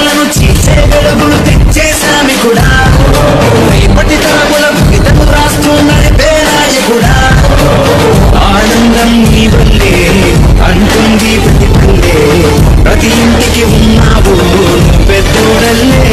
కళలను చీచే వెలుగులు తెచ్చే శ్రామికుడా రేపటి తరముల విధము రాస్తూ నడిపే నాయకుడా ఆనందం నీ వల్లే అంటుంది ప్రతి వల్లే ప్రతి ఇంటికి ఉన్నావు పెద్దోడల్లే